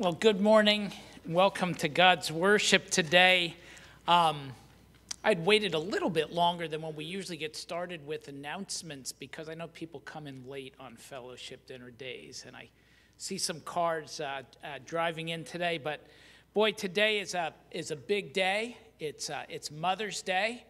Well, good morning. Welcome to God's worship today. Um, I'd waited a little bit longer than when we usually get started with announcements because I know people come in late on fellowship dinner days, and I see some cars uh, uh, driving in today. But boy, today is a is a big day. It's uh, it's Mother's Day.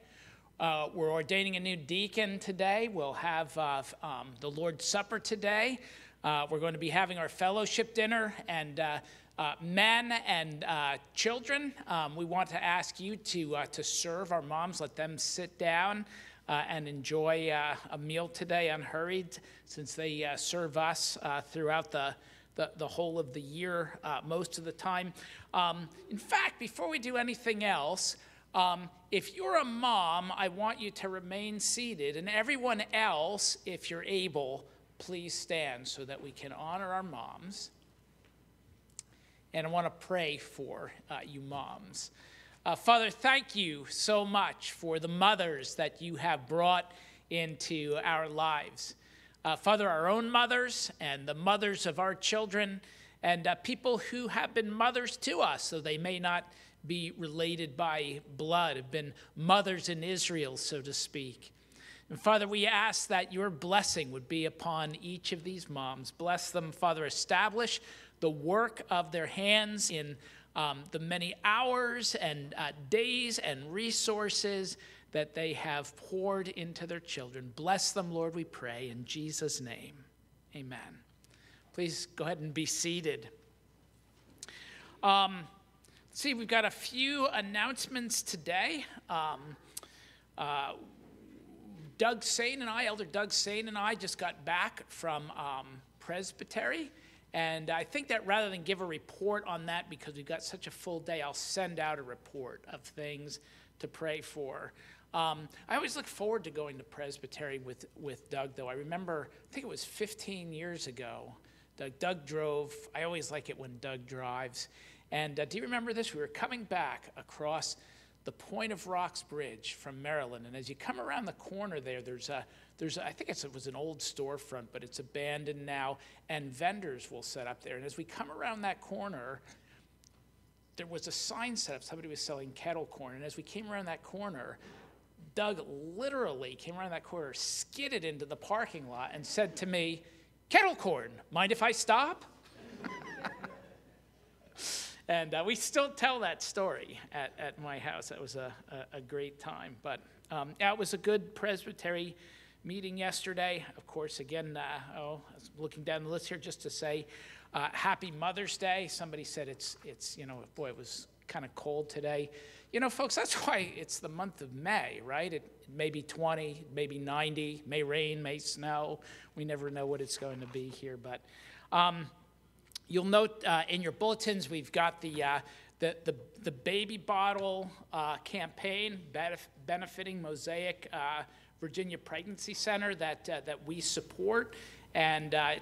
Uh, we're ordaining a new deacon today. We'll have uh, um, the Lord's Supper today. Uh, we're going to be having our fellowship dinner, and uh, uh, men and uh, children, um, we want to ask you to, uh, to serve our moms, let them sit down uh, and enjoy a meal today unhurried, since they serve us throughout the, the, the, whole of the year, most of the time. Um, in fact, before we do anything else, um, if you're a mom, I want you to remain seated, and everyone else, if you're able, please stand so that we can honor our moms. And I want to pray for uh, you moms. Uh, Father, thank you so much for the mothers that you have brought into our lives. Uh, Father, our own mothers and the mothers of our children, and uh, people who have been mothers to us, though they may not be related by blood, have been mothers in Israel, so to speak. And Father, we ask that your blessing would be upon each of these moms. Bless them, Father. Establish the work of their hands in um, the many hours and uh, days and resources that they have poured into their children. Bless them, Lord, we pray. In Jesus' name, amen. Please go ahead and be seated. Um, see, we've got a few announcements today. Um, uh, Doug Sane and I, Elder Doug Sane and I, just got back from um, Presbytery. And I think that rather than give a report on that, because we've got such a full day, I'll send out a report of things to pray for. Um, I always look forward to going to Presbytery with, with Doug, though. I remember, I think it was 15 years ago, Doug, Doug drove. I always like it when Doug drives. And uh, do you remember this? We were coming back across the Point of Rocks Bridge from Maryland. And as you come around the corner there, there's a, there's a, I think it was an old storefront, but it's abandoned now, and vendors will set up there. And as we come around that corner, there was a sign set up. Somebody was selling kettle corn. And as we came around that corner, Doug literally came around that corner, skidded into the parking lot, and said to me, Kettle corn, mind if I stop? And uh, we still tell that story at, at my house. That was a, a, a great time. But um, yeah, it was a good presbytery meeting yesterday. Of course, again, uh, oh, looking down the list here just to say uh, Happy Mother's Day. Somebody said it's, it's, you know, boy, it was kind of cold today. You know, folks, that's why it's the month of May, right? It, it may be 20, maybe 90, may rain, may snow. We never know what it's going to be here. But um, You'll note uh, in your bulletins we've got the, uh, the, the, the, baby bottle uh, campaign benefiting Mosaic uh, Virginia Pregnancy Center that, uh, that we support. And uh,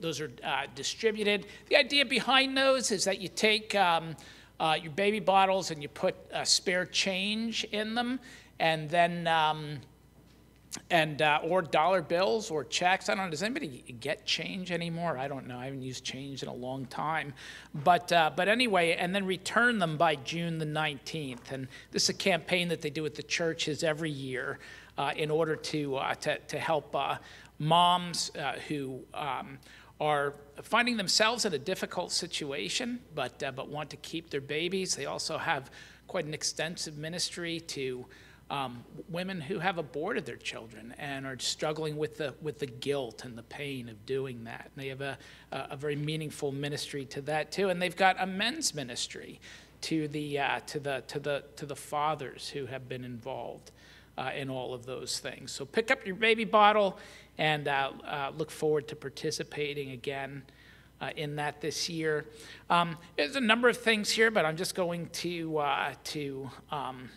those are distributed. The idea behind those is that you take um, your baby bottles and you put spare change in them, and then um, and uh, or dollar bills or checks. I don't know. Does anybody get change anymore? I don't know. I haven't used change in a long time. But uh, but anyway, and then return them by June the 19th. And this is a campaign that they do at the churches every year uh, in order to uh, to, to help uh, moms uh, who. Um, are finding themselves in a difficult situation, but but want to keep their babies. They also have quite an extensive ministry to um, women who have aborted their children and are struggling with the with the guilt and the pain of doing that. And they have a, a very meaningful ministry to that too, and they've got a men's ministry to the uh, to the to the to the fathers who have been involved uh, in all of those things. So pick up your baby bottle and uh, uh look forward to participating again. Uh, in that this year, um, there's a number of things here, but I'm just going to uh, to um,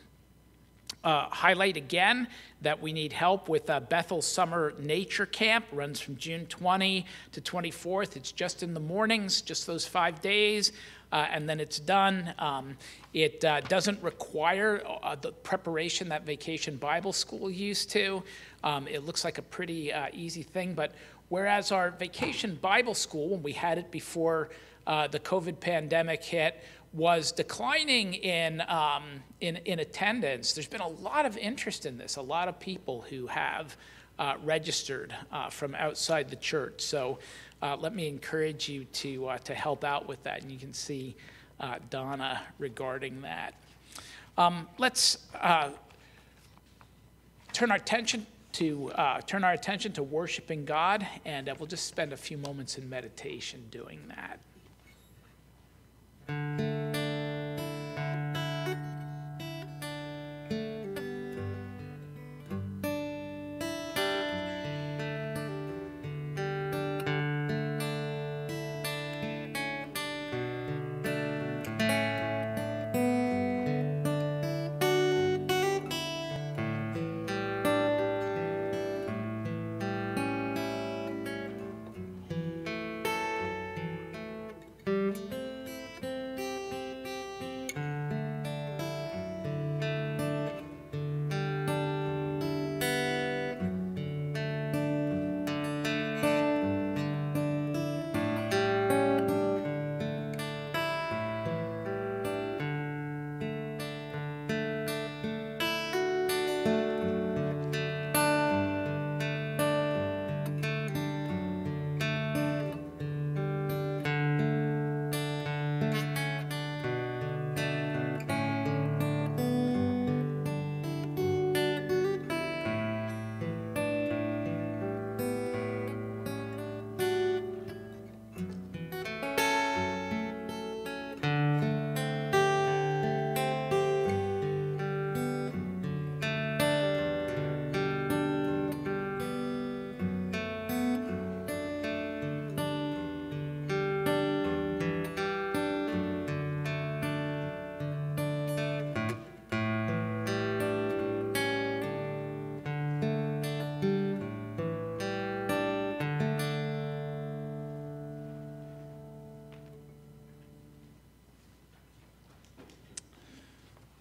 uh, highlight again that we need help with uh, Bethel Summer Nature Camp. Runs from June 20 to 24th. It's just in the mornings, just those five days, uh, and then it's done. Um, it uh, doesn't require uh, the preparation that Vacation Bible School used to. Um, it looks like a pretty uh, easy thing, but whereas our Vacation Bible School, when we had it before the COVID pandemic hit was declining in, um, in, in attendance. There's been a lot of interest in this, a lot of people who have uh, registered uh, from outside the church. So uh, let me encourage you to, uh, to help out with that. And you can see uh, Donna regarding that. Um, let's uh, turn our attention to turn our attention to worshiping God, and we'll just spend a few moments in meditation doing that. Música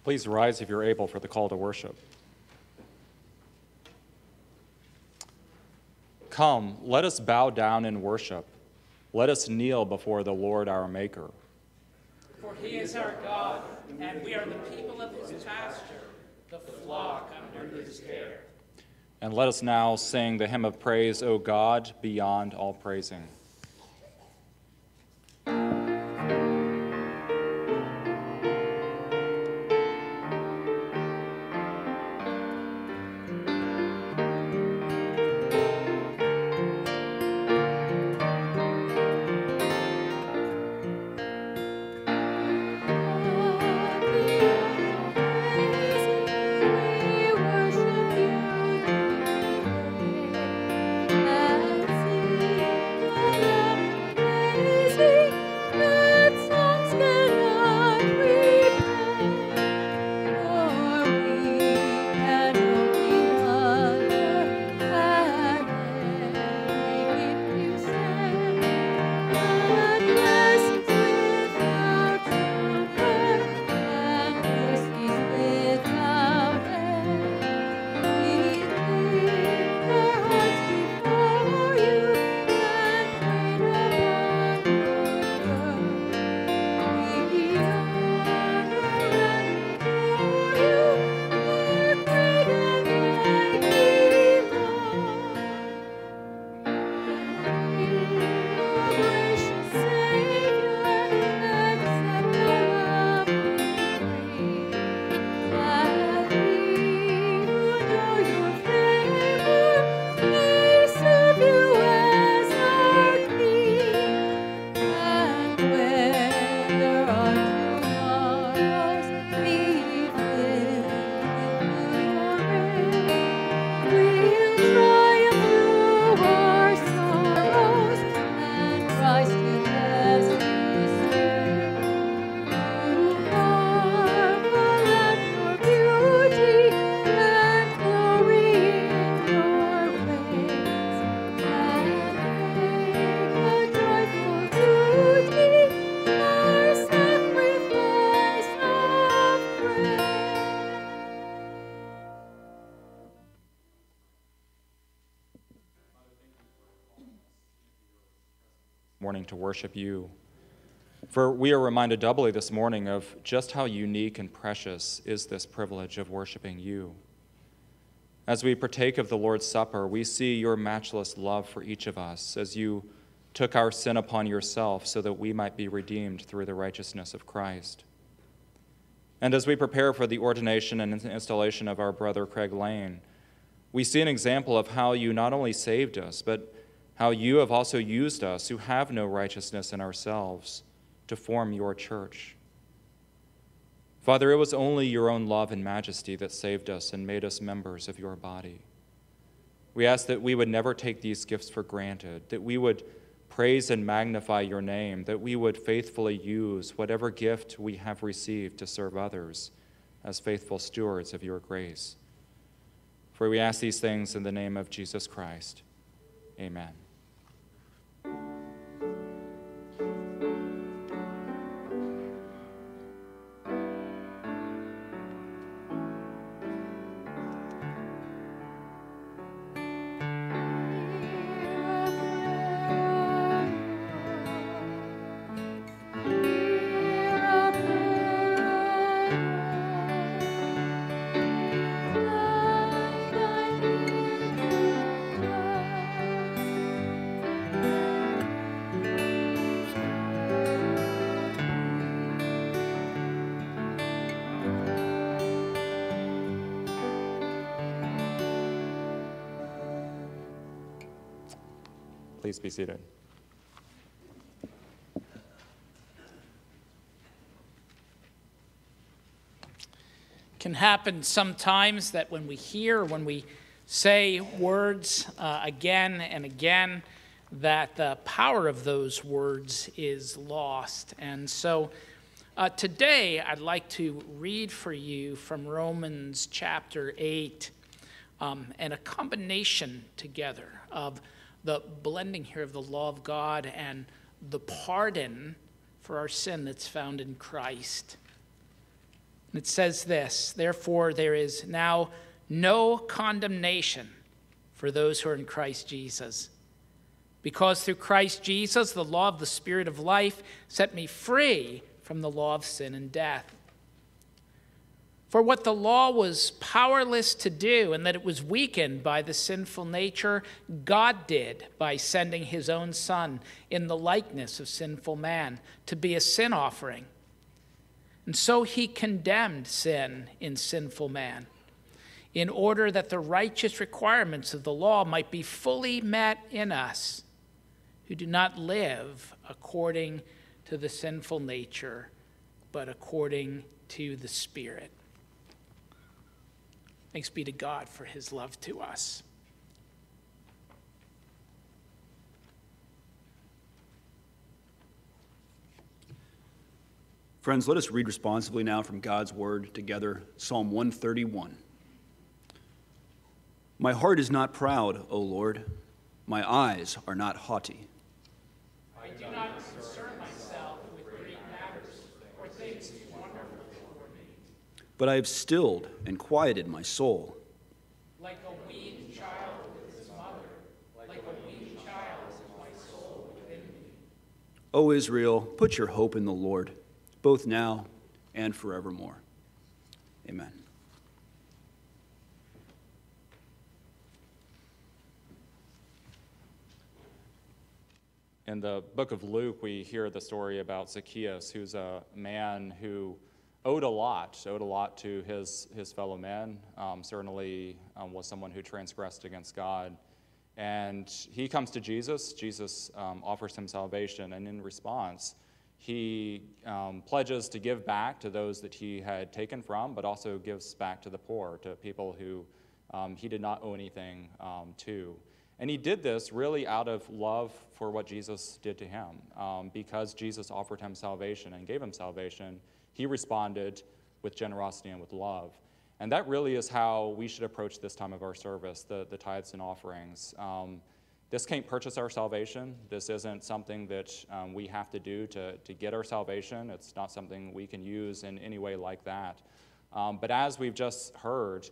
Please rise if you're able for the call to worship. Come, let us bow down and worship. Let us kneel before the Lord our Maker. For he is our God, and we are the people of his pasture, the flock under his care. And let us now sing the hymn of praise, O God, beyond all praising. Worship you. For we are reminded doubly this morning of just how unique and precious is this privilege of worshiping you. As we partake of the Lord's Supper, we see your matchless love for each of us as you took our sin upon yourself so that we might be redeemed through the righteousness of Christ. And as we prepare for the ordination and installation of our brother Craig Lane, we see an example of how you not only saved us, but how you have also used us who have no righteousness in ourselves to form your church. Father, it was only your own love and majesty that saved us and made us members of your body. We ask that we would never take these gifts for granted, that we would praise and magnify your name, that we would faithfully use whatever gift we have received to serve others as faithful stewards of your grace. For we ask these things in the name of Jesus Christ. Amen. Please be seated. Can happen sometimes that when we hear, when we say words uh, again and again, that the power of those words is lost. And so uh, today I'd like to read for you from Romans chapter 8 um, and a combination together of the blending here of the law of God and the pardon for our sin that's found in Christ. And it says this Therefore, there is now no condemnation for those who are in Christ Jesus. Because through Christ Jesus, the law of the Spirit of life set me free from the law of sin and death. For what the law was powerless to do, and that it was weakened by the sinful nature, God did by sending his own Son in the likeness of sinful man to be a sin offering. And so he condemned sin in sinful man, in order that the righteous requirements of the law might be fully met in us, who do not live according to the sinful nature, but according to the Spirit. Thanks be to God for his love to us. Friends, let us read responsibly now from God's word together Psalm 131. My heart is not proud, O Lord. My eyes are not haughty. I do not concern myself with great matters or things too wonderful for me. But I have stilled and quieted my soul. Like a weaned child with his mother, like a weaned child is my soul within me. O Israel, put your hope in the Lord, both now and forevermore. Amen. In the book of Luke, we hear the story about Zacchaeus, who's a man who owed a lot, owed a lot to his, his fellow men, um, certainly um, was someone who transgressed against God. And he comes to Jesus. Jesus um, offers him salvation, and in response, he um, pledges to give back to those that he had taken from, but also gives back to the poor, to people who um, he did not owe anything um, to. And he did this really out of love for what Jesus did to him. Because Jesus offered him salvation and gave him salvation, he responded with generosity and with love. And that really is how we should approach this time of our service, the, the tithes and offerings. Um, this can't purchase our salvation. This isn't something that um, we have to do to, to get our salvation. It's not something we can use in any way like that. Um, but as we've just heard,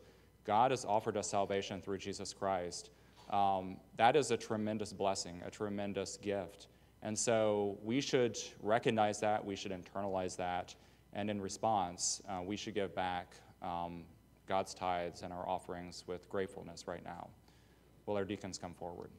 God has offered us salvation through Jesus Christ. Um, that is a tremendous blessing, a tremendous gift. And so we should recognize that, we should internalize that, and in response, uh, we should give back um, God's tithes and our offerings with gratefulness right now. Will our deacons come forward?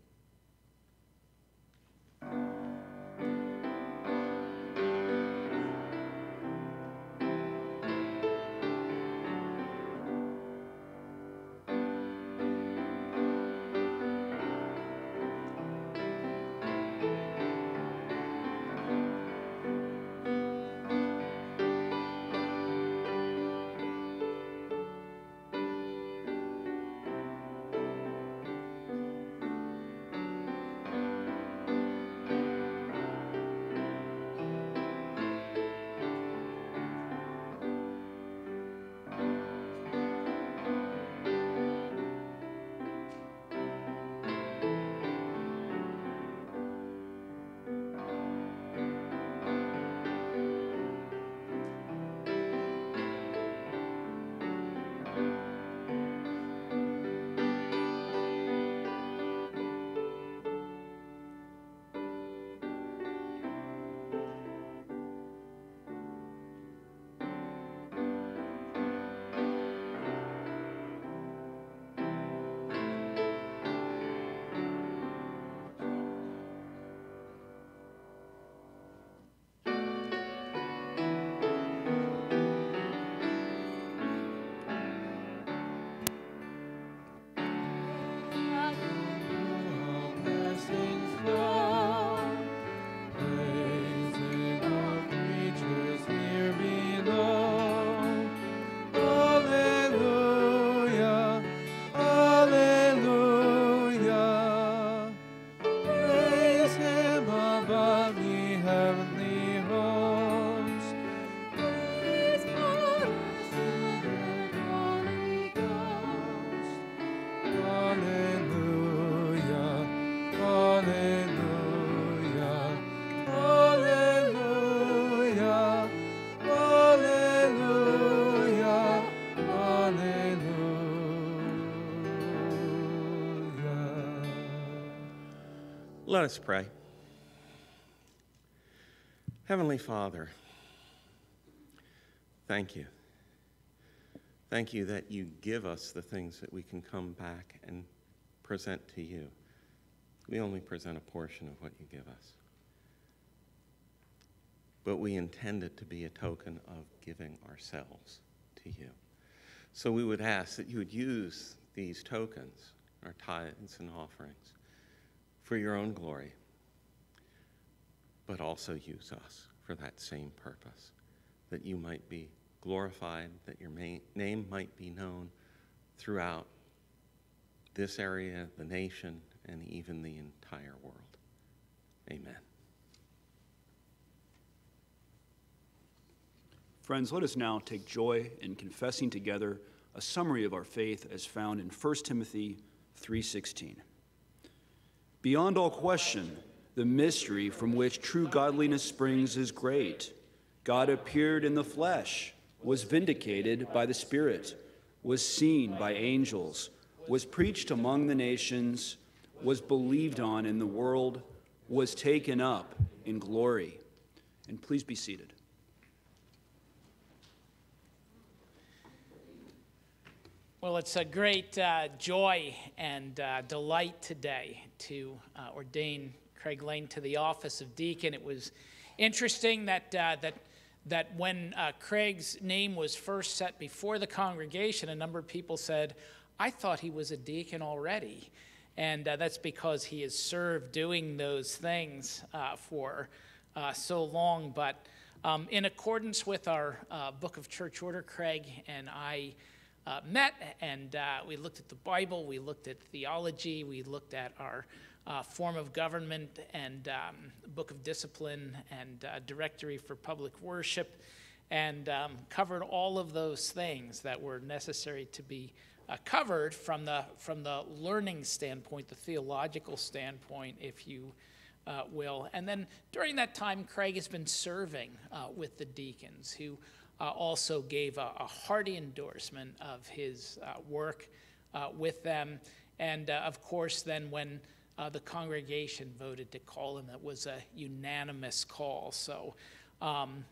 Let us pray. Heavenly Father, thank you. Thank you that you give us the things that we can come back and present to you. We only present a portion of what you give us. But we intend it to be a token of giving ourselves to you. So we would ask that you would use these tokens, our tithes and offerings, for your own glory, but also use us for that same purpose, that you might be glorified, that your name might be known throughout this area, the nation, and even the entire world. Amen. Friends, let us now take joy in confessing together a summary of our faith as found in 1 Timothy 3:16. Beyond all question, the mystery from which true godliness springs is great. God appeared in the flesh, was vindicated by the Spirit, was seen by angels, was preached among the nations, was believed on in the world, was taken up in glory. And please be seated. Well, it's a great uh, joy and uh, delight today to uh, ordain Craig Lane to the office of deacon. It was interesting that, uh, that, that when uh, Craig's name was first set before the congregation, a number of people said, I thought he was a deacon already. And uh, that's because he has served doing those things for so long. But um, in accordance with our Book of Church Order, Craig and I uh, met and uh, we looked at the Bible, we looked at theology, we looked at our uh, form of government and um, book of discipline and uh, directory for public worship, and um, covered all of those things that were necessary to be uh, covered from the from the learning standpoint, the theological standpoint, if you. Uh, will. And then during that time, Craig has been serving with the deacons who uh, also gave a, a, hearty endorsement of his uh, work uh, with them. And uh, of course, then when uh, the congregation voted to call him. It was a unanimous call. So um,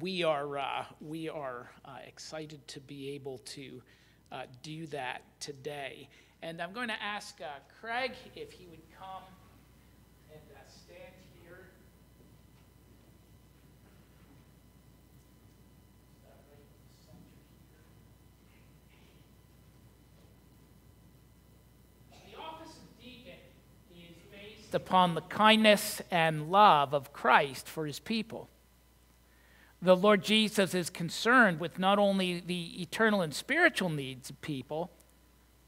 we are, we are excited to be able to do that today. And I'm going to ask Craig if he would come and uh, stand here. Start right in the center here. The office of deacon is based upon the kindness and love of Christ for his people. The Lord Jesus is concerned with not only the eternal and spiritual needs of people,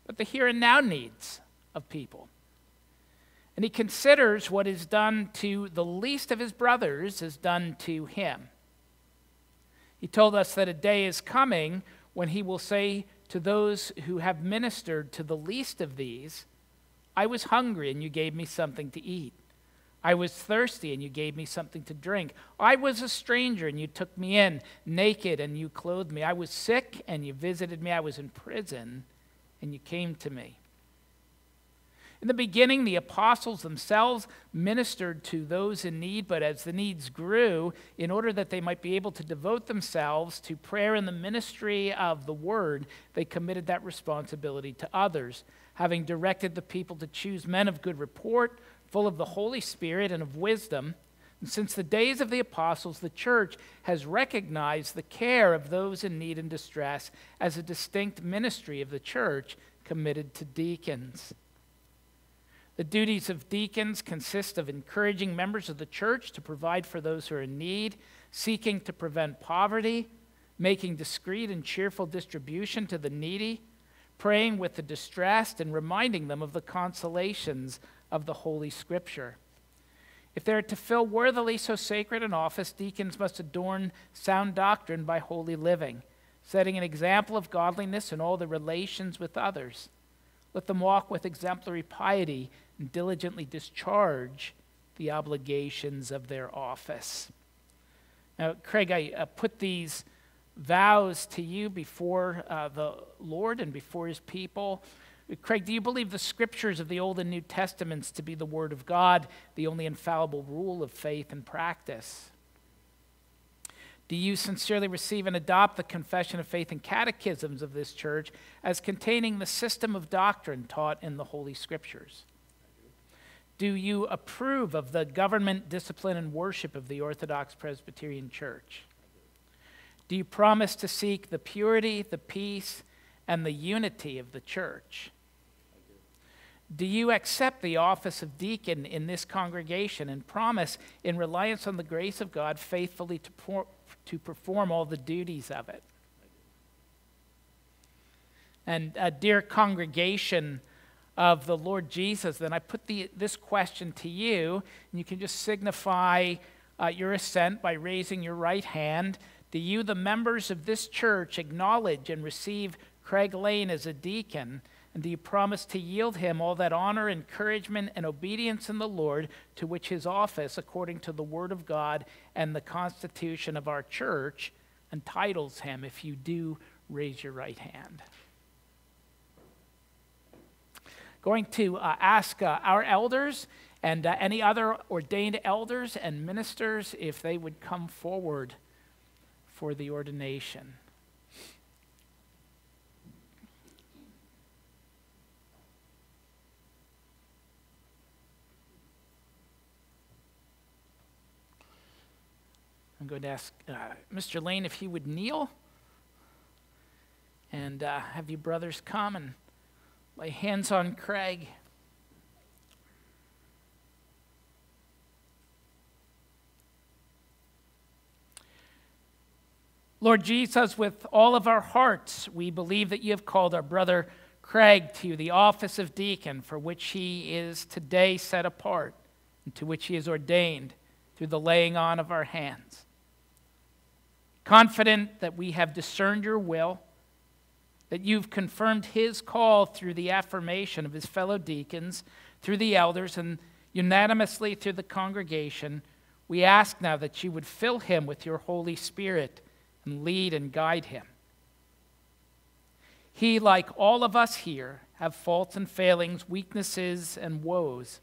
but the here and now needs of people. And he considers what is done to the least of his brothers is done to him. He told us that a day is coming when he will say to those who have ministered to the least of these, I was hungry and you gave me something to eat. I was thirsty and you gave me something to drink. I was a stranger and you took me in, naked and you clothed me. I was sick and you visited me. I was in prison and you came to me. In the beginning, the apostles themselves ministered to those in need, but as the needs grew, in order that they might be able to devote themselves to prayer and the ministry of the word, they committed that responsibility to others, having directed the people to choose men of good report, full of the Holy Spirit and of wisdom. And since the days of the apostles, the church has recognized the care of those in need and distress as a distinct ministry of the church committed to deacons. The duties of deacons consist of encouraging members of the church to provide for those who are in need, seeking to prevent poverty, making discreet and cheerful distribution to the needy, praying with the distressed, and reminding them of the consolations of the Holy Scripture. If they are to fill worthily so sacred an office, deacons must adorn sound doctrine by holy living, setting an example of godliness in all their relations with others. Let them walk with exemplary piety and diligently discharge the obligations of their office. Now, Craig, I uh, put these vows to you before uh, the Lord and before his people. Craig, do you believe the scriptures of the Old and New Testaments to be the Word of God, the only infallible rule of faith and practice? Do you sincerely receive and adopt the confession of faith and catechisms of this church as containing the system of doctrine taught in the Holy Scriptures? Do you approve of the government, discipline, and worship of the Orthodox Presbyterian Church? Do you promise to seek the purity, the peace, and the unity of the church? Do you accept the office of deacon in this congregation and promise, in reliance on the grace of God, faithfully to, por- to perform all the duties of it? And, uh, dear congregation of the Lord Jesus, then I put the, this question to you, and you can just signify uh, your assent by raising your right hand. Do you, the members of this church, acknowledge and receive Craig Lane as a deacon? And do you promise to yield him all that honor, encouragement, and obedience in the Lord to which his office, according to the Word of God and the Constitution of our church, entitles him if you do raise your right hand? Going to uh, ask uh, our elders and uh, any other ordained elders and ministers if they would come forward for the ordination. I'm going to ask uh, Mr. Lane if he would kneel and uh, have you brothers come and lay hands on Craig. Lord Jesus, with all of our hearts, we believe that you have called our brother Craig to you the office of deacon, for which he is today set apart, and to which he is ordained through the laying on of our hands. Confident that we have discerned your will, that you've confirmed his call through the affirmation of his fellow deacons, through the elders, and unanimously through the congregation, we ask now that you would fill him with your Holy Spirit and lead and guide him. He, like all of us here, have faults and failings, weaknesses and woes.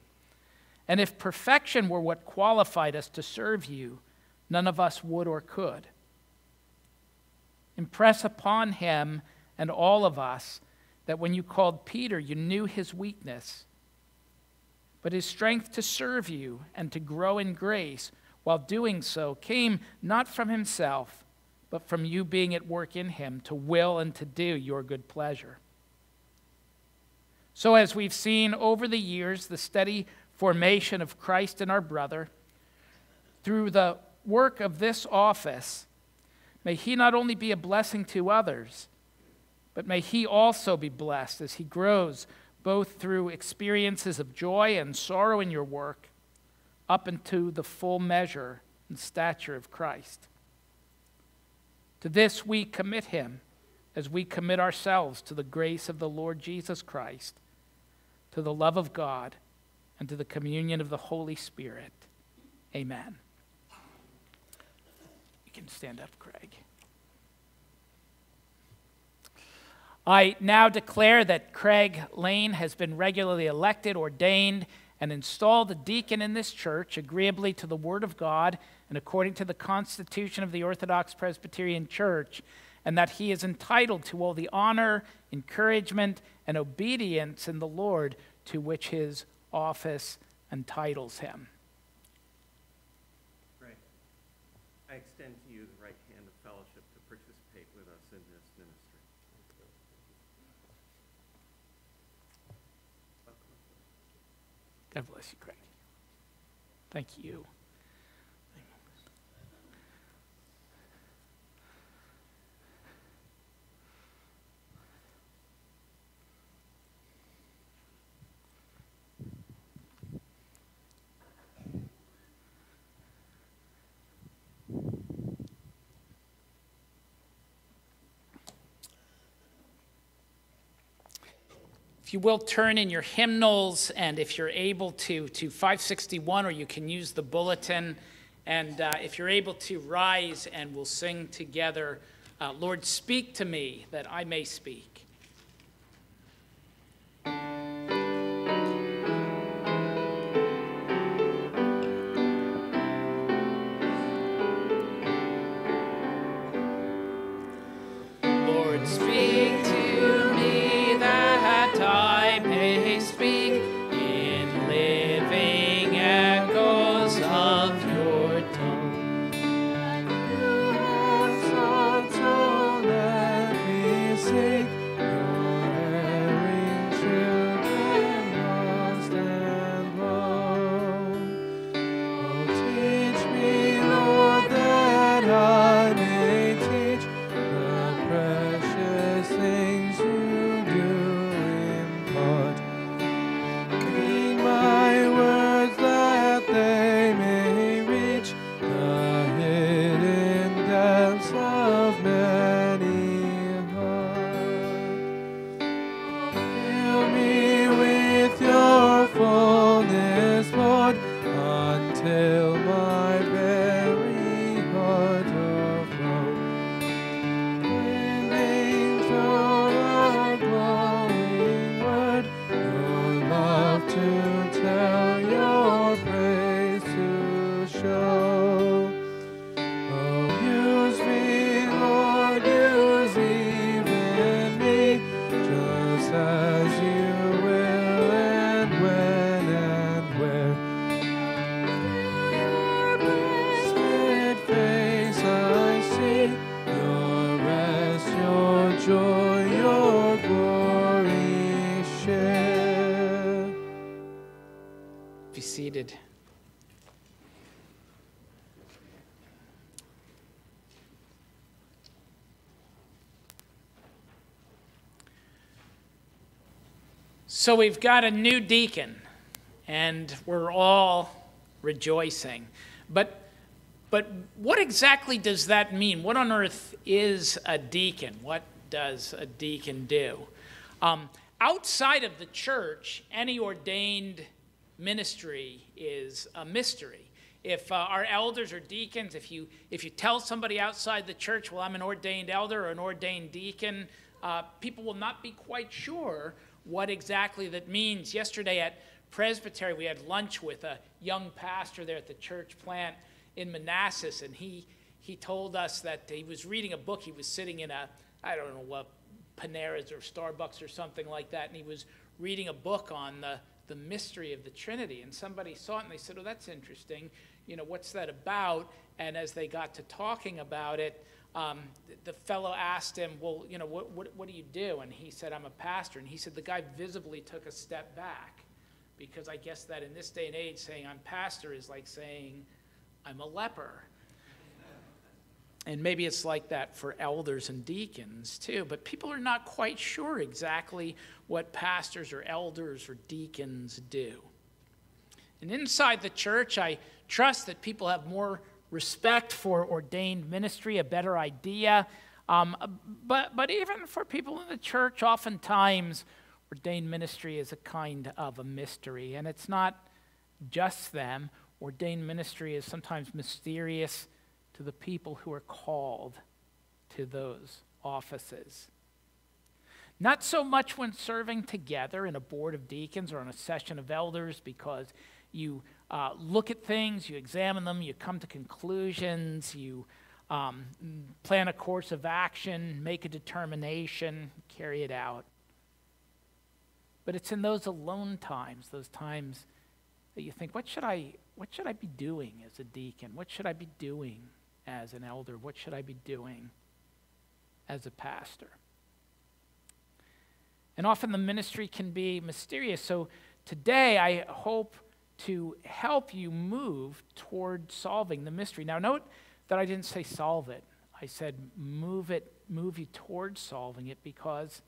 And if perfection were what qualified us to serve you, none of us would or could. Impress upon him and all of us that when you called Peter, you knew his weakness, but his strength to serve you and to grow in grace while doing so came not from himself, but from you being at work in him to will and to do your good pleasure. So, as we've seen over the years, the steady formation of Christ in our brother, through the work of this office, may he not only be a blessing to others, but may he also be blessed as he grows both through experiences of joy and sorrow in your work up into the full measure and stature of Christ. To this we commit him as we commit ourselves to the grace of the Lord Jesus Christ, to the love of God, and to the communion of the Holy Spirit. Amen. You can stand up, Craig. I now declare that Craig Lane has been regularly elected, ordained, and installed a deacon in this church agreeably to the Word of God and according to the Constitution of the Orthodox Presbyterian Church, and that he is entitled to all the honor, encouragement, and obedience in the Lord to which his office entitles him. Pray. I extend to you the right hand of fellowship to participate with us in this ministry. God bless you, Craig. Thank you. You will turn in your hymnals, and if you're able to, to 561, or you can use the bulletin. And uh, if you're able to rise, and we'll sing together, uh, Lord, speak to me that I may speak. So we've got a new deacon, and we're all rejoicing. But but what exactly does that mean? What on earth is a deacon? What does a deacon do? Um, outside of the church, any ordained ministry is a mystery. If uh, our elders or deacons, if you if you tell somebody outside the church, well, I'm an ordained elder or an ordained deacon, uh, people will not be quite sure what exactly that means. Yesterday at Presbytery, we had lunch with a young pastor there at the church plant in Manassas, and he, he told us that he was reading a book. He was sitting in a, I don't know what, Panera's or Starbucks or something like that, and he was reading a book on the, the mystery of the Trinity. And somebody saw it and they said, Oh, that's interesting. You know, what's that about? And as they got to talking about it, um, the fellow asked him, Well, you know, what, what, what do you do? And he said, I'm a pastor. And he said, The guy visibly took a step back because I guess that in this day and age, saying I'm pastor is like saying I'm a leper. And maybe it's like that for elders and deacons too, but people are not quite sure exactly what pastors or elders or deacons do. And inside the church, I trust that people have more respect for ordained ministry, a better idea. Um, but, but even for people in the church, oftentimes ordained ministry is a kind of a mystery. And it's not just them. Ordained ministry is sometimes mysterious to the people who are called to those offices. Not so much when serving together in a board of deacons or in a session of elders, because you uh, look at things, you examine them, you come to conclusions, you um, plan a course of action, make a determination, carry it out. But it's in those alone times, those times that you think, what should I, what should I be doing as a deacon? What should I be doing as an elder? What should I be doing as a pastor? And often the ministry can be mysterious. So today I hope to help you move toward solving the mystery. Now, note that I didn't say solve it. I said move it, move you toward solving it because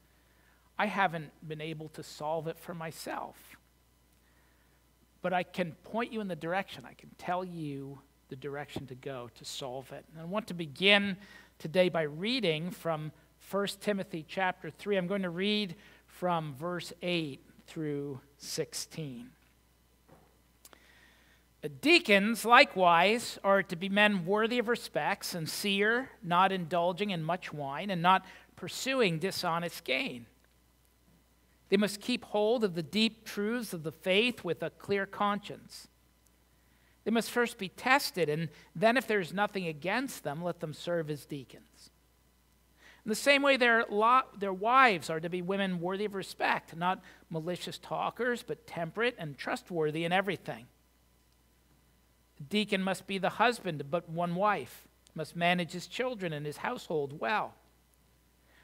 I haven't been able to solve it for myself. But I can point you in the direction. I can tell you the direction to go to solve it. And I want to begin today by reading from 1 Timothy chapter 3. I'm going to read from verse 8 through 16. Deacons, likewise, are to be men worthy of respect, sincere, not indulging in much wine, and not pursuing dishonest gain. They must keep hold of the deep truths of the faith with a clear conscience. They must first be tested, and then, if there's nothing against them, let them serve as deacons. In the same way, their, their wives are to be women worthy of respect, not malicious talkers, but temperate and trustworthy in everything. Deacon must be the husband but one wife, must manage his children and his household well.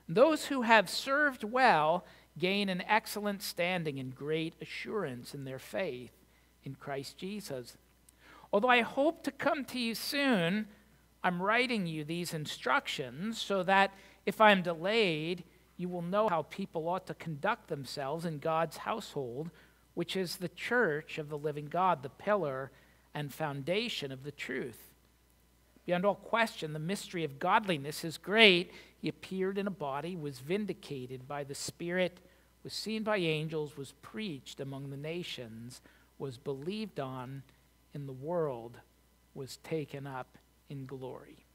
Those who have served well gain an excellent standing and great assurance in their faith in Christ Jesus. Although I hope to come to you soon, I'm writing you these instructions so that if I'm delayed, you will know how people ought to conduct themselves in God's household, which is the church of the living God, the pillar and foundation of the truth. Beyond all question, the mystery of godliness is great. He appeared in a body, was vindicated by the Spirit, was seen by angels, was preached among the nations, was believed on in the world was taken up in glory.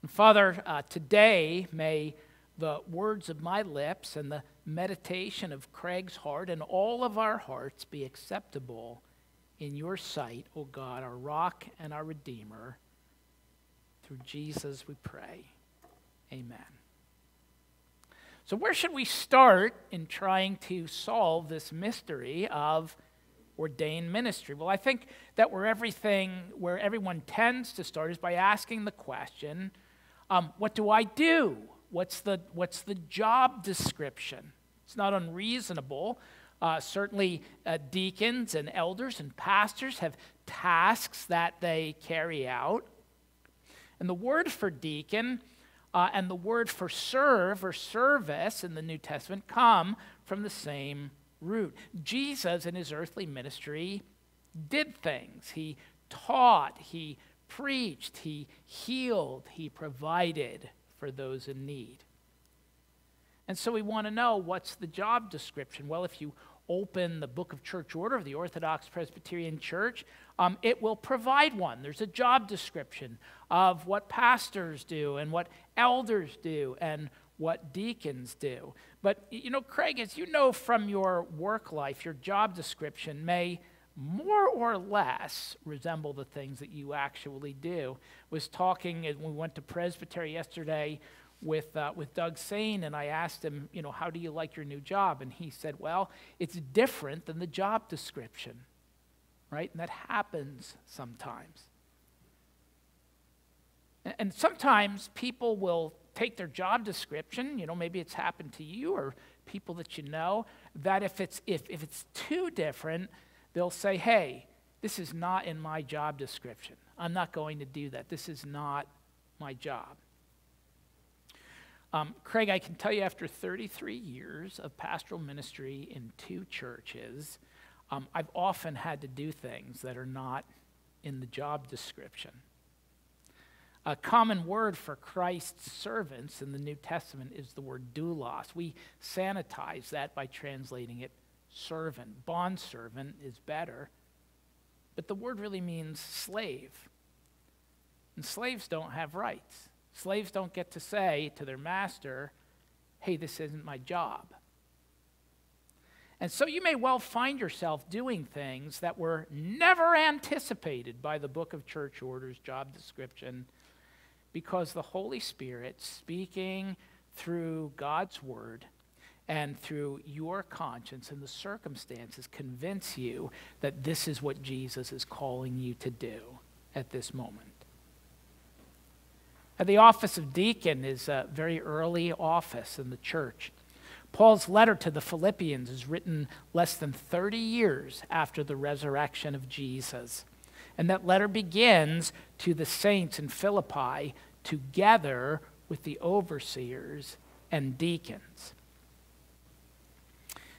And Father, uh, today may the words of my lips and the meditation of Craig's heart and all of our hearts be acceptable in your sight, O God, our rock and our redeemer. Through Jesus we pray. Amen. So, where should we start in trying to solve this mystery of ordained ministry? Well, I think that where everything, where everyone tends to start is by asking the question, um, what do I do? What's the, what's the job description? It's not unreasonable. Uh, certainly, uh, deacons and elders and pastors have tasks that they carry out. And the word for deacon uh, and the word for serve or service in the New Testament come from the same root. Jesus, in his earthly ministry, did things. He taught, he preached, he healed, he provided for those in need. And so we want to know what's the job description? Well, if you open the Book of Church Order of the Orthodox Presbyterian Church, um, it will provide one. There's a job description of what pastors do and what elders do and what deacons do. But, you know, Craig, as you know from your work life, your job description may more or less resemble the things that you actually do. Was talking, and we went to Presbytery yesterday with, uh, with Doug Sane, and I asked him, you know, how do you like your new job? And he said, well, it's different than the job description, right? And that happens sometimes. And sometimes people will take their job description, you know, maybe it's happened to you or people that you know, that if it's, if, if it's too different, they'll say, hey, this is not in my job description. I'm not going to do that. This is not my job. Um, Craig, I can tell you after 33 years of pastoral ministry in two churches, um, I've often had to do things that are not in the job description. A common word for Christ's servants in the New Testament is the word doulos. We sanitize that by translating it servant. Bondservant is better, but the word really means slave. And slaves don't have rights. Slaves don't get to say to their master, hey, this isn't my job. And so you may well find yourself doing things that were never anticipated by the book of church orders, job description, because the Holy Spirit, speaking through God's word and through your conscience and the circumstances, convince you that this is what Jesus is calling you to do at this moment. The office of deacon is a very early office in the church. Paul's letter to the Philippians is written less than 30 years after the resurrection of Jesus. And that letter begins to the saints in Philippi together with the overseers and deacons.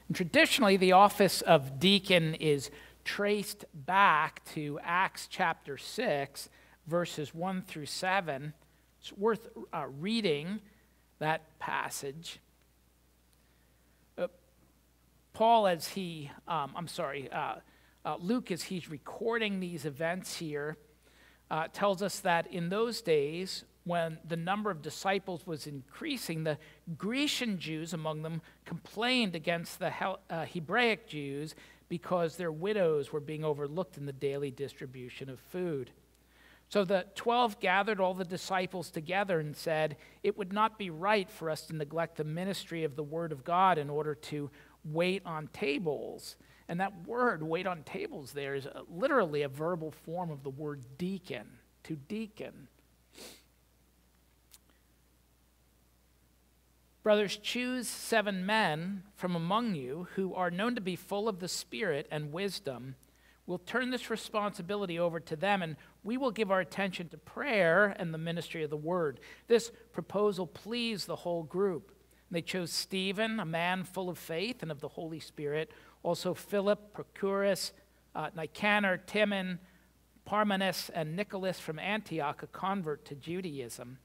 And traditionally, the office of deacon is traced back to Acts chapter 6, verses 1 through 7. It's worth uh, reading that passage. Uh, Paul, as he, um, I'm sorry, uh, uh, Luke, as he's recording these events here, uh, tells us that in those days, when the number of disciples was increasing, the Grecian Jews among them complained against the uh, Hebraic Jews because their widows were being overlooked in the daily distribution of food. So the twelve gathered all the disciples together and said, It would not be right for us to neglect the ministry of the Word of God in order to wait on tables. And that word, wait on tables, there is literally a verbal form of the word deacon, to deacon. Brothers, choose seven men from among you who are known to be full of the Spirit and wisdom We'll turn this responsibility over to them and we will give our attention to prayer and the ministry of the word. This proposal pleased the whole group. They chose Stephen, a man full of faith and of the Holy Spirit, also Philip, Prochorus, uh, Nicanor, Timon, Parmenas, and Nicholas from Antioch, a convert to Judaism.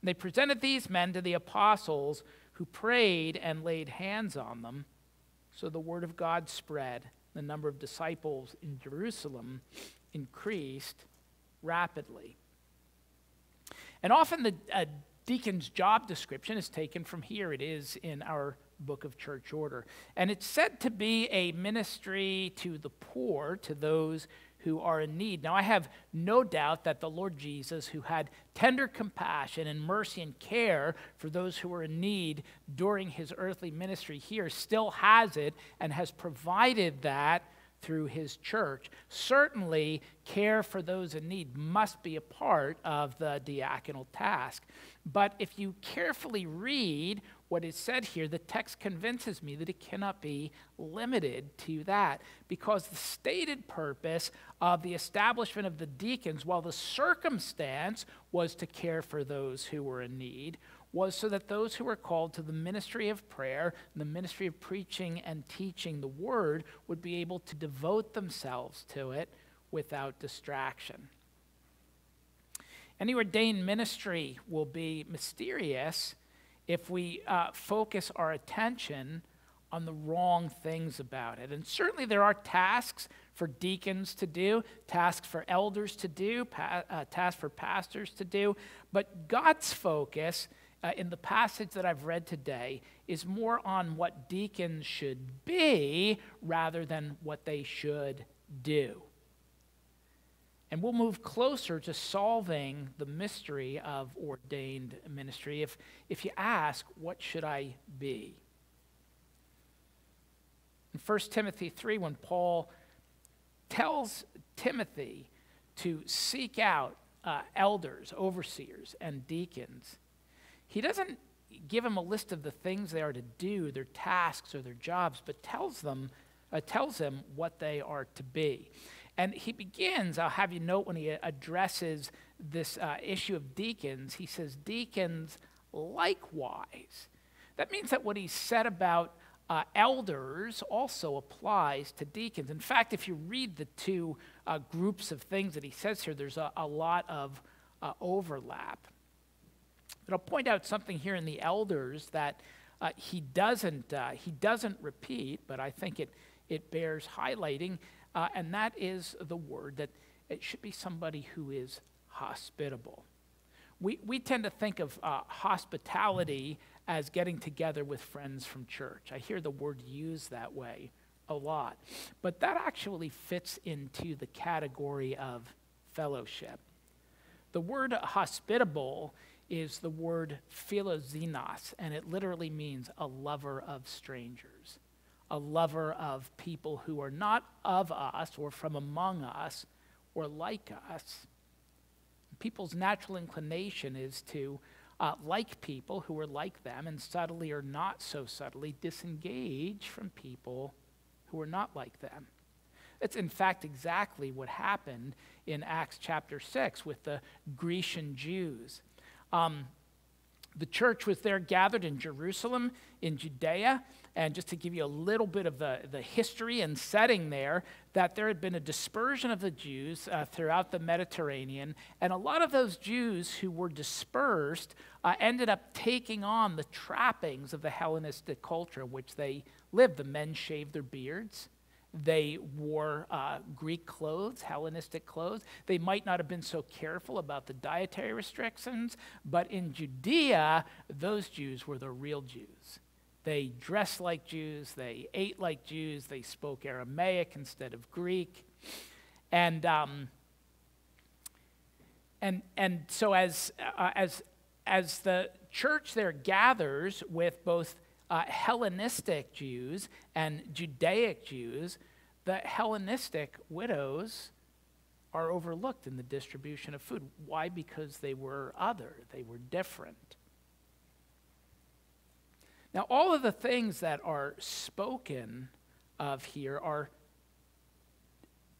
And they presented these men to the apostles who prayed and laid hands on them. So the word of God spread the number of disciples in Jerusalem increased rapidly. And often the deacon's job description is taken from here. It is in our book of church order. And it's said to be a ministry to the poor, to those who are in need. Now, I have no doubt that the Lord Jesus, who had tender compassion and mercy and care for those who were in need during his earthly ministry here, still has it and has provided that through his church. Certainly, care for those in need must be a part of the diaconal task. But if you carefully read what is said here, the text convinces me that it cannot be limited to that because the stated purpose of the establishment of the deacons, while the circumstance was to care for those who were in need, was so that those who were called to the ministry of prayer, the ministry of preaching and teaching the word, would be able to devote themselves to it without distraction. Any ordained ministry will be mysterious if we uh, focus our attention on the wrong things about it. And certainly there are tasks for deacons to do, tasks for elders to do, pa- uh, tasks for pastors to do, but God's focus uh, in the passage that I've read today is more on what deacons should be rather than what they should do. And we'll move closer to solving the mystery of ordained ministry if, if you ask, What should I be? In 1 Timothy 3, when Paul tells Timothy to seek out uh, elders, overseers, and deacons, he doesn't give them a list of the things they are to do, their tasks or their jobs, but tells them, uh, tells them what they are to be. And he begins, I'll have you note when he addresses this uh, issue of deacons, he says, Deacons likewise. That means that what he said about uh, elders also applies to deacons. In fact, if you read the two uh, groups of things that he says here, there's a, a lot of uh, overlap. But I'll point out something here in the elders that uh, he doesn't uh, he doesn't repeat, but I think it it bears highlighting, uh, and that is the word that it should be somebody who is hospitable. We, we tend to think of hospitality as getting together with friends from church. I hear the word used that way a lot. But that actually fits into the category of fellowship. The word hospitable is the word philoxenos, and it literally means a lover of strangers, a lover of people who are not of us or from among us or like us. People's natural inclination is to uh, like people who are like them and subtly or not so subtly disengage from people who are not like them. It's in fact exactly what happened in Acts chapter 6 with the Grecian Jews. Um, the church was there gathered in Jerusalem, in Judea, and just to give you a little bit of the, the history and setting there, that there had been a dispersion of the Jews uh, throughout the Mediterranean, and a lot of those Jews who were dispersed uh, ended up taking on the trappings of the Hellenistic culture which they lived. The men shaved their beards. They wore uh, Greek clothes, Hellenistic clothes. They might not have been so careful about the dietary restrictions, but in Judea, those Jews were the real Jews. They dressed like Jews, they ate like Jews, they spoke Aramaic instead of Greek. And, um, and, and so, as, uh, as, as the church there gathers with both uh, Hellenistic Jews and Judaic Jews, the Hellenistic widows are overlooked in the distribution of food. Why? Because they were other, they were different. Now, all of the things that are spoken of here are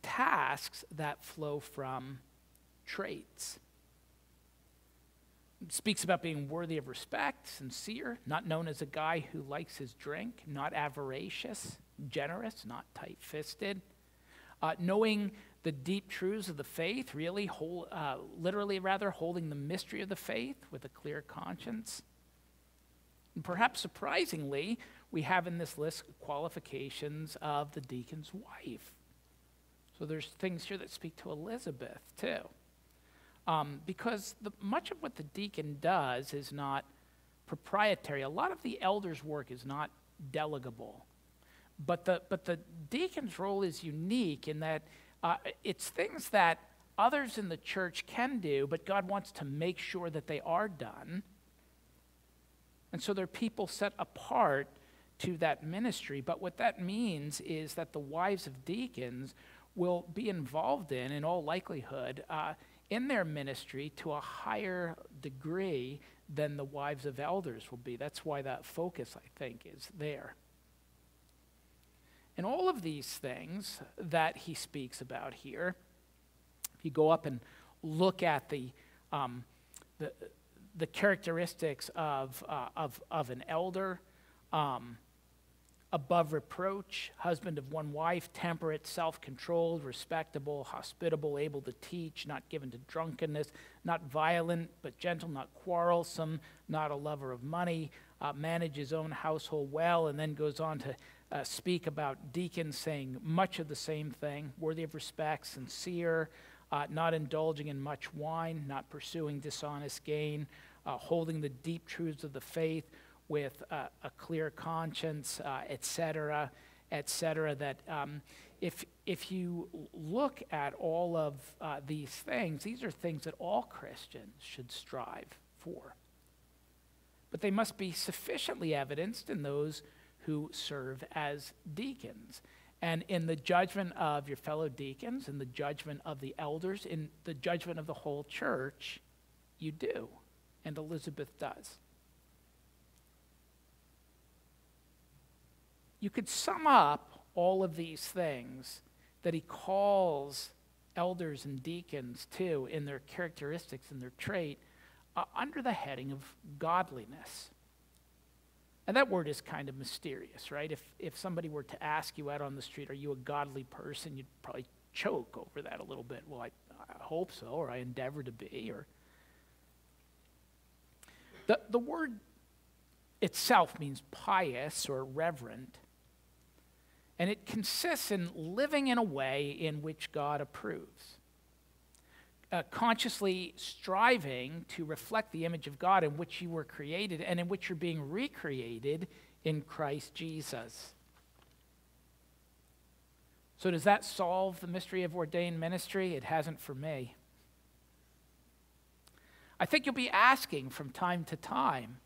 tasks that flow from traits. Speaks about being worthy of respect, sincere, not known as a guy who likes his drink, not avaricious, generous, not tight fisted, uh, knowing the deep truths of the faith, really, hold, uh, literally, rather, holding the mystery of the faith with a clear conscience and perhaps surprisingly, we have in this list qualifications of the deacon's wife. So there's things here that speak to Elizabeth too. Um, because the, much of what the deacon does is not proprietary. A lot of the elder's work is not delegable. But the, but the deacon's role is unique in that uh, it's things that others in the church can do, but God wants to make sure that they are done. And so there are people set apart to that ministry. But what that means is that the wives of deacons will be involved in, in all likelihood, uh, in their ministry to a higher degree than the wives of elders will be. That's why that focus, I think, is there. And all of these things that he speaks about here, if you go up and look at the, um, the, the characteristics of, uh, of, of an elder. Um, above reproach, husband of one wife, temperate, self controlled, respectable, hospitable, able to teach, not given to drunkenness, not violent, but gentle, not quarrelsome, not a lover of money, uh, manage his own household well, and then goes on to uh, speak about deacons saying much of the same thing worthy of respect, sincere, uh, not indulging in much wine, not pursuing dishonest gain, uh, holding the deep truths of the faith with uh, a clear conscience, uh, etc. Et that um, if, if you look at all of uh, these things, these are things that all Christians should strive for. But they must be sufficiently evidenced in those who serve as deacons. And in the judgment of your fellow deacons, in the judgment of the elders, in the judgment of the whole church, you do. And Elizabeth does. You could sum up all of these things that he calls elders and deacons to in their characteristics and their trait uh, under the heading of godliness. And that word is kind of mysterious, right? If, if somebody were to ask you out on the street, are you a godly person, you'd probably choke over that a little bit. Well, I, I hope so, or I endeavor to be. Or the, the word itself means pious or reverent, and it consists in living in a way in which God approves uh, consciously striving to reflect the image of God in which you were created and in which you're being recreated in Christ Jesus. So, does that solve the mystery of ordained ministry? It hasn't for me. I think you'll be asking from time to time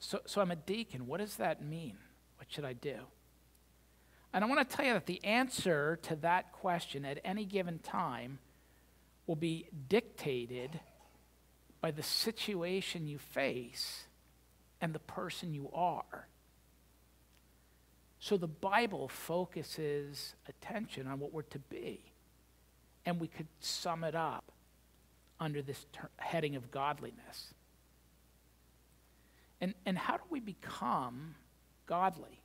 so, so I'm a deacon. What does that mean? What should I do? And I want to tell you that the answer to that question at any given time will be dictated by the situation you face and the person you are. So the Bible focuses attention on what we're to be. And we could sum it up under this ter- heading of godliness. And, and how do we become godly?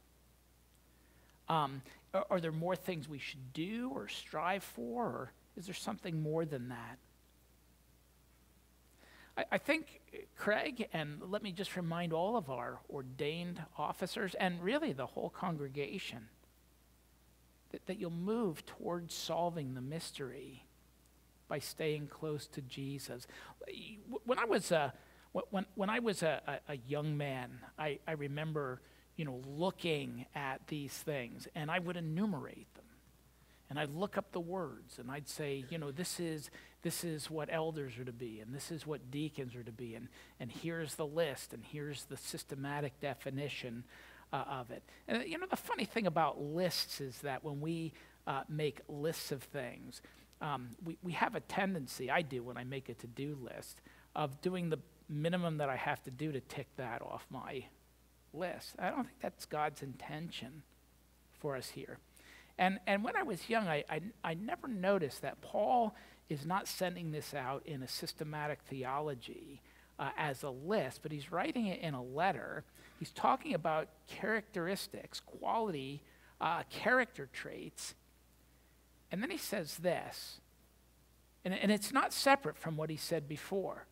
Um, are, are, there more things we should do or strive for? Or is there something more than that? I, I think, Craig, and let me just remind all of our ordained officers and really the whole congregation that, that you'll move towards solving the mystery by staying close to Jesus. When I was a, when, when I was a, a, a young man, I, I remember you know, looking at these things, and I would enumerate them and I'd look up the words and I'd say, you know, this is, this is what elders are to be, and this is what deacons are to be, and, and here's the list, and here's the systematic definition uh, of it. And, you know, the funny thing about lists is that when we uh, make lists of things, um, we, we have a tendency, I do when I make a to do list, of doing the minimum that I have to do to tick that off my list. I don't think that's God's intention for us here. And, and when I was young, I, I, I never noticed that Paul is not sending this out in a systematic theology uh, as a list, but he's writing it in a letter. He's talking about characteristics, quality, uh, character traits. And then he says this, and, and it's not separate from what he said before.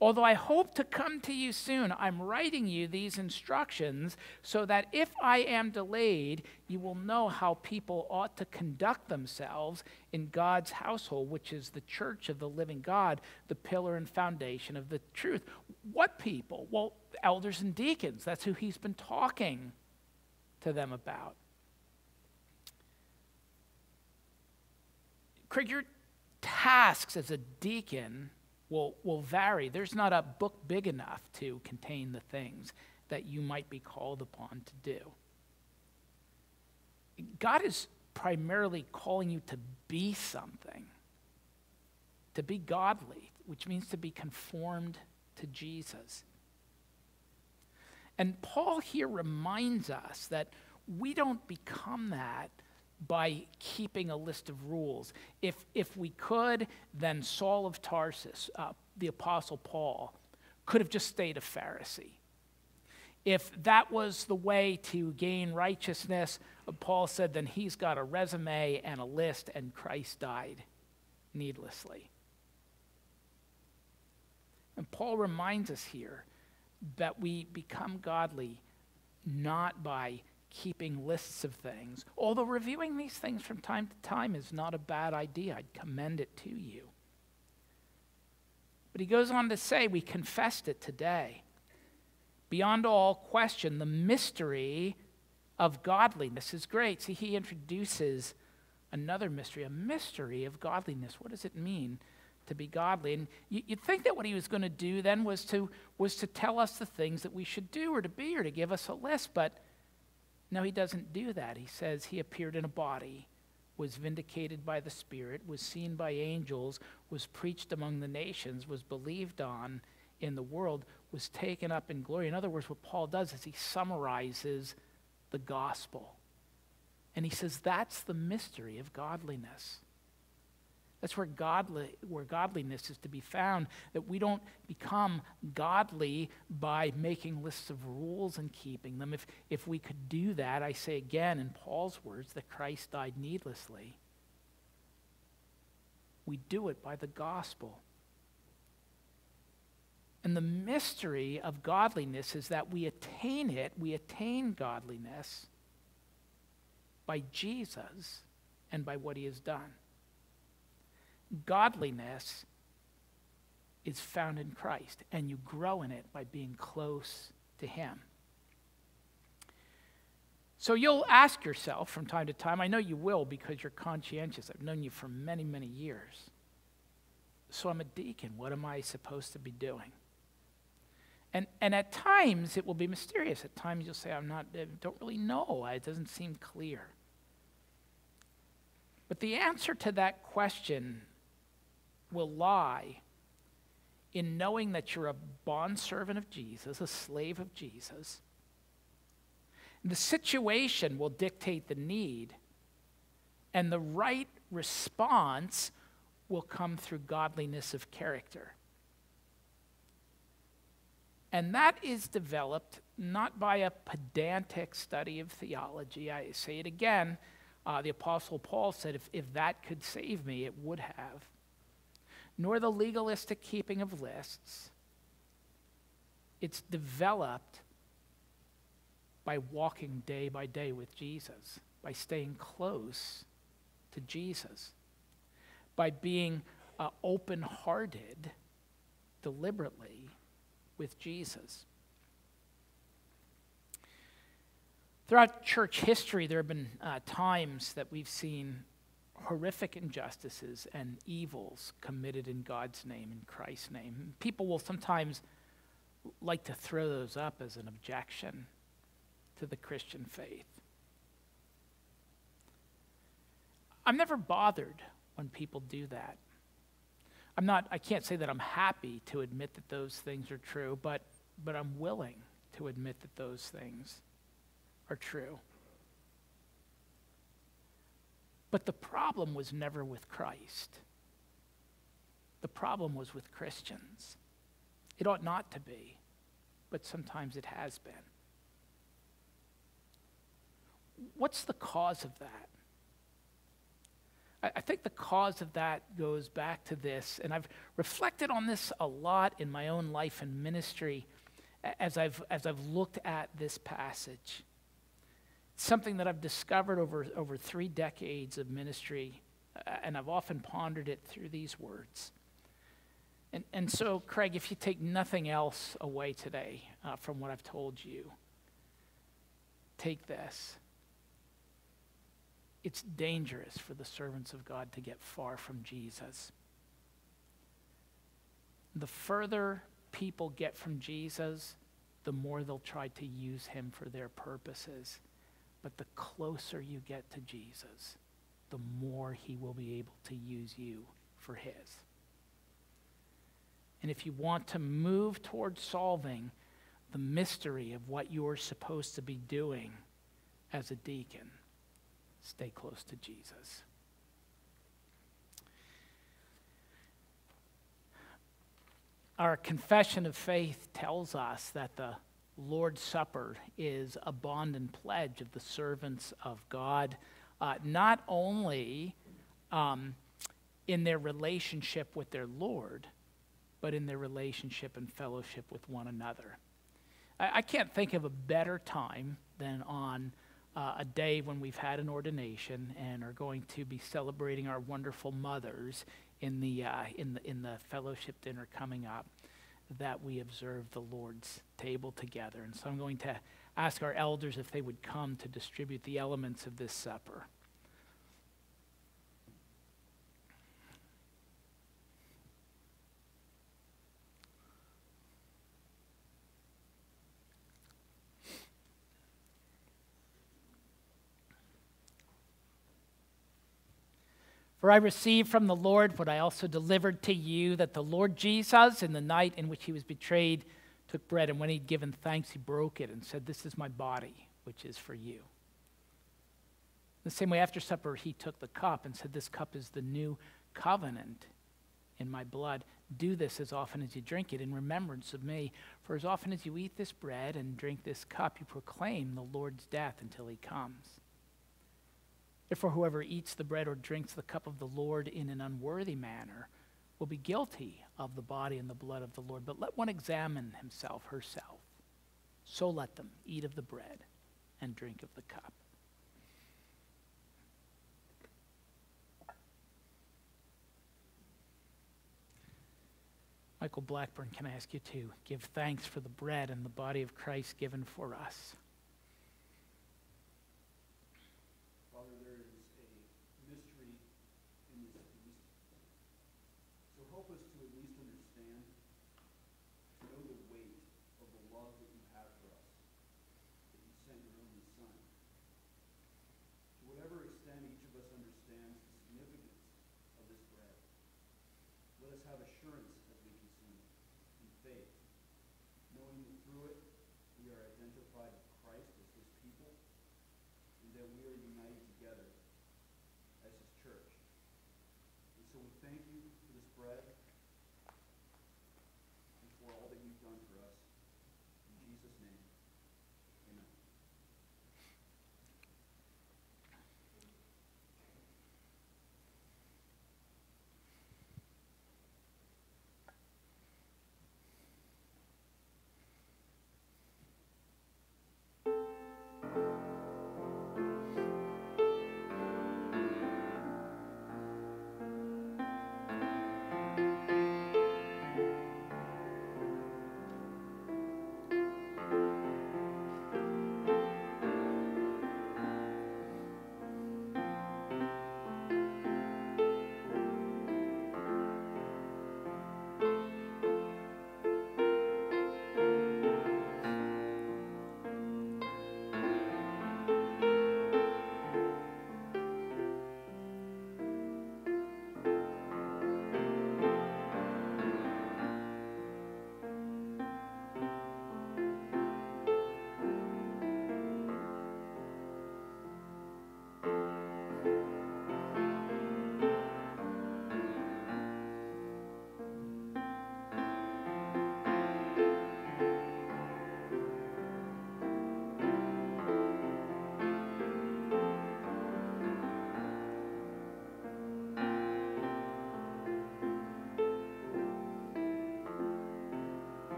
Although I hope to come to you soon, I'm writing you these instructions so that if I am delayed, you will know how people ought to conduct themselves in God's household, which is the church of the living God, the pillar and foundation of the truth. What people? Well, elders and deacons. That's who he's been talking to them about. Craig, your tasks as a deacon will, will vary. There's not a book big enough to contain the things that you might be called upon to do. God is primarily calling you to be something, to be godly, which means to be conformed to Jesus. And Paul here reminds us that we don't become that by keeping a list of rules. If, if we could, then Saul of Tarsus, uh, the Apostle Paul, could have just stayed a Pharisee. if that was the way to gain righteousness, Paul said, then he's got a resume and a list, and Christ died needlessly. And Paul reminds us here that we become godly not by keeping lists of things, although reviewing these things from time to time is not a bad idea. I'd commend it to you. But he goes on to say, we confessed it today. Beyond all question, the mystery of godliness is great. See, he introduces another mystery, a mystery of godliness. What does it mean to be godly? And you, would think that what he was going to do then was to, was to tell us the things that we should do or to be or to give us a list, but no, he doesn't do that. He says he appeared in a body, was vindicated by the Spirit, was seen by angels, was preached among the nations, was believed on in the world, was taken up in glory. In other words, what Paul does is he summarizes the gospel. And he says that's the mystery of godliness. That's where, godly, where godliness is to be found, that we don't become godly by making lists of rules and keeping them. If, if we could do that, I say again in Paul's words that Christ died needlessly. We do it by the gospel. And the mystery of godliness is that we attain it, we attain godliness by Jesus and by what he has done. Godliness is found in Christ, and you grow in it by being close to him. So you'll ask yourself from time to time, I know you will because you're conscientious. I've known you for many, many years. So I'm a deacon. What am I supposed to be doing? And, and at times it will be mysterious. At times you'll say, I'm not, I don't really know. It doesn't seem clear. But the answer to that question will lie in knowing that you're a bondservant of Jesus, a slave of Jesus. The situation will dictate the need, and the right response will come through godliness of character. And that is developed not by a pedantic study of theology. I say it again. Uh, the Apostle Paul said, if, if that could save me, it would have. Nor the legalistic keeping of lists. It's developed by walking day by day with Jesus, by staying close to Jesus, by being uh, open hearted deliberately with Jesus. Throughout church history, there have been uh, times that we've seen horrific injustices and evils committed in God's name, in Christ's name. People will sometimes like to throw those up as an objection to the Christian faith. I'm never bothered when people do that. I'm not, I can't say that I'm happy to admit that those things are true, but, but I'm willing to admit that those things are true. But the problem was never with Christ. The problem was with Christians. It ought not to be, but sometimes it has been. What's the cause of that? I think the cause of that goes back to this, and I've reflected on this a lot in my own life and ministry as I've, as I've looked at this passage. Something that I've discovered over, over three decades of ministry, uh, and I've often pondered it through these words. And, and so, Craig, if you take nothing else away today uh, from what I've told you, take this it's dangerous for the servants of God to get far from Jesus. The further people get from Jesus, the more they'll try to use him for their purposes. But the closer you get to Jesus, the more he will be able to use you for his. And if you want to move towards solving the mystery of what you're supposed to be doing as a deacon, Stay close to Jesus. Our confession of faith tells us that the Lord's Supper is a bond and pledge of the servants of God, uh, not only um, in their relationship with their Lord, but in their relationship and fellowship with one another. I, I can't think of a better time than on uh, a day when we've had an ordination and are going to be celebrating our wonderful mothers in the, uh, in the, in the fellowship dinner coming up that we observe the Lord's table together. And so I'm going to ask our elders if they would come to distribute the elements of this supper. For I received from the Lord what I also delivered to you that the Lord Jesus, in the night in which he was betrayed, took bread, and when he'd given thanks, he broke it and said, This is my body, which is for you. The same way, after supper, he took the cup and said, This cup is the new covenant in my blood. Do this as often as you drink it in remembrance of me. For as often as you eat this bread and drink this cup, you proclaim the Lord's death until he comes. Therefore, whoever eats the bread or drinks the cup of the Lord in an unworthy manner will be guilty of the body and the blood of the Lord. But let one examine himself, herself. So let them eat of the bread and drink of the cup. Michael Blackburn, can I ask you to give thanks for the bread and the body of Christ given for us? Father, there is a mystery in this feast. So help us to at least understand, to know the weight of the love that you have for us, that you sent your only Son. To whatever extent each of us understands the significance of this bread, let us have assurance as we consume it, in faith, knowing that through it we are identified with Christ as his people, and that we are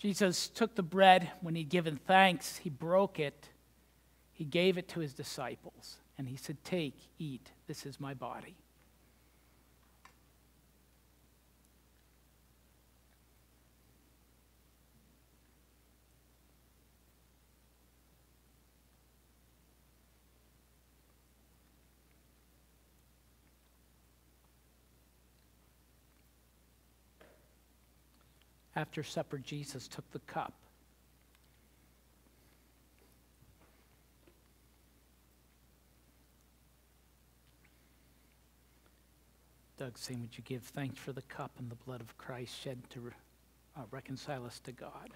Jesus took the bread. When he'd given thanks, he broke it, he gave it to his disciples, and he said, Take, eat, this is my body. After supper, Jesus took the cup. Doug saying, Would you give thanks for the cup and the blood of Christ shed to uh, reconcile us to God?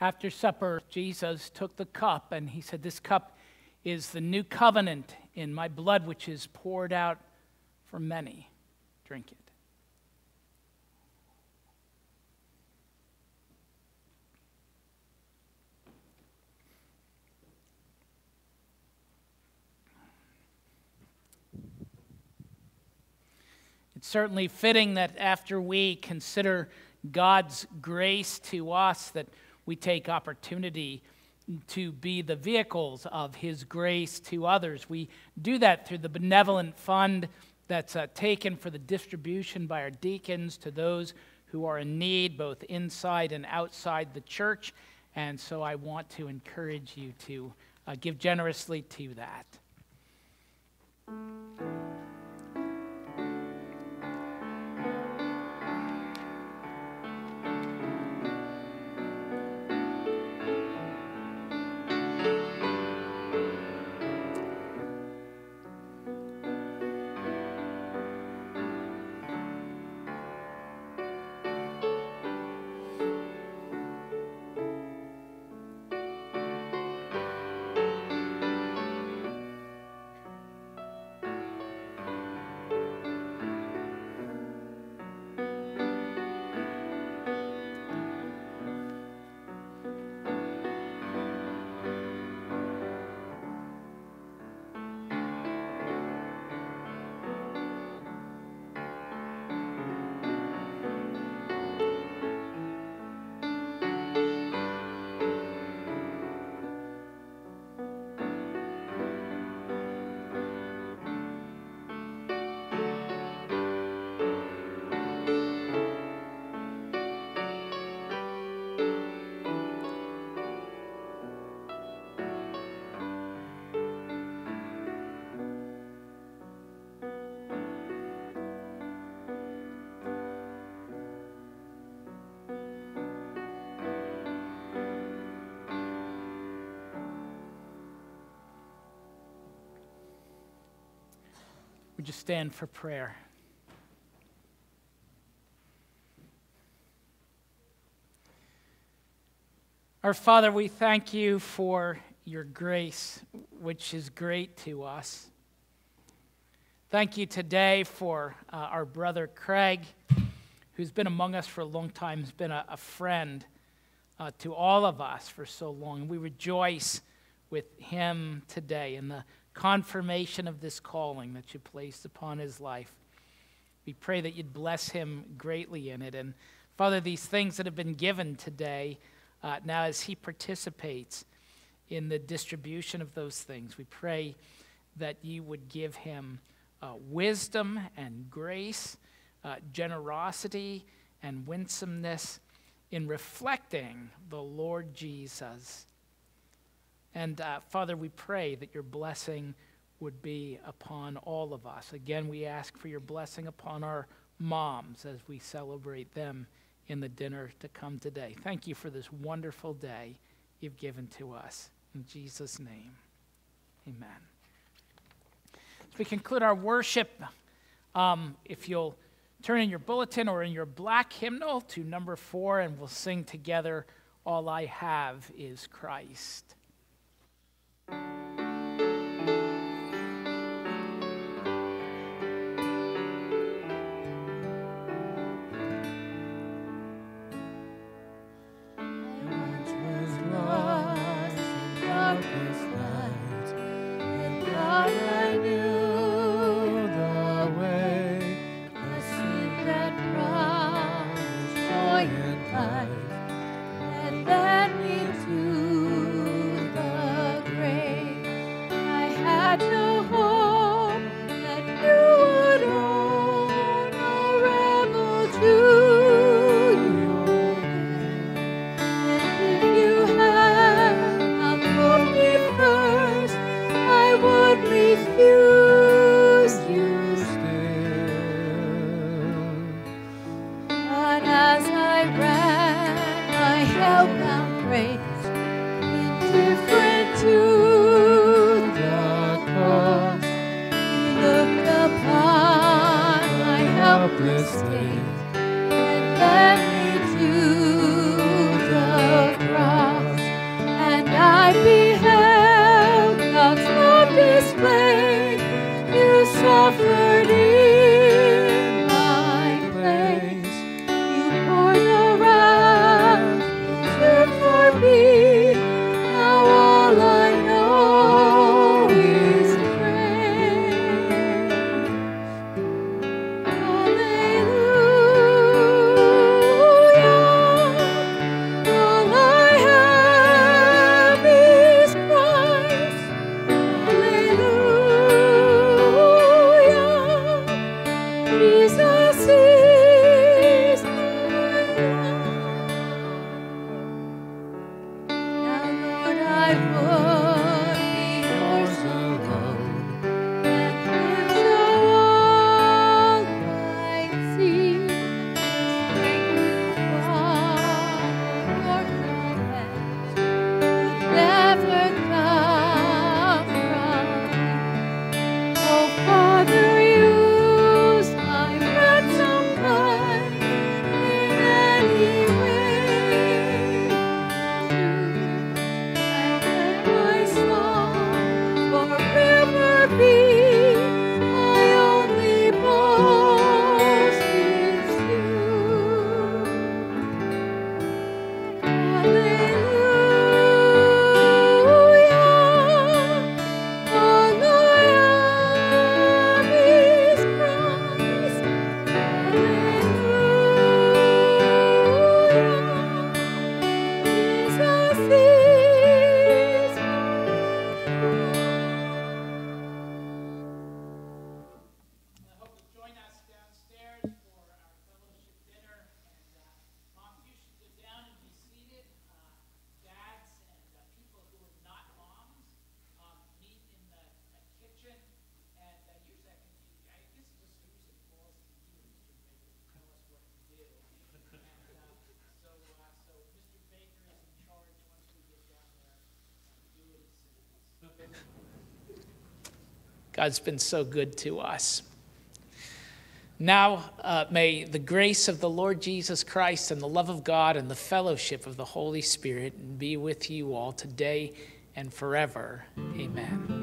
After supper, Jesus took the cup and he said, This cup is the new covenant in my blood, which is poured out for many. Drink it. It's certainly fitting that after we consider God's grace to us, that we take opportunity to be the vehicles of His grace to others. We do that through the benevolent fund that's uh, taken for the distribution by our deacons to those who are in need, both inside and outside the church. And so I want to encourage you to uh, give generously to that. Stand for prayer? Our Father, we thank you for your grace, which is great to us. Thank you today for uh, our brother Craig, who's been among us for a long time, has been a, a friend uh, to all of us for so long. We rejoice with him today in the confirmation of this calling that you placed upon his life. We pray that you'd bless him greatly in it. And Father, these things that have been given today, uh, now as he participates in the distribution of those things, we pray that you would give him uh, wisdom and grace, uh, generosity and winsomeness in reflecting the Lord Jesus. And uh, Father, we pray that your blessing would be upon all of us. Again, we ask for your blessing upon our moms as we celebrate them in the dinner to come today. Thank you for this wonderful day you've given to us. In Jesus' name, amen. As we conclude our worship, um, if you'll turn in your bulletin or in your black hymnal to number four, and we'll sing together, All I Have is Christ. Thank you. God's been so good to us. Now, uh, may the grace of the Lord Jesus Christ and the love of God and the fellowship of the Holy Spirit be with you all today and forever. Amen.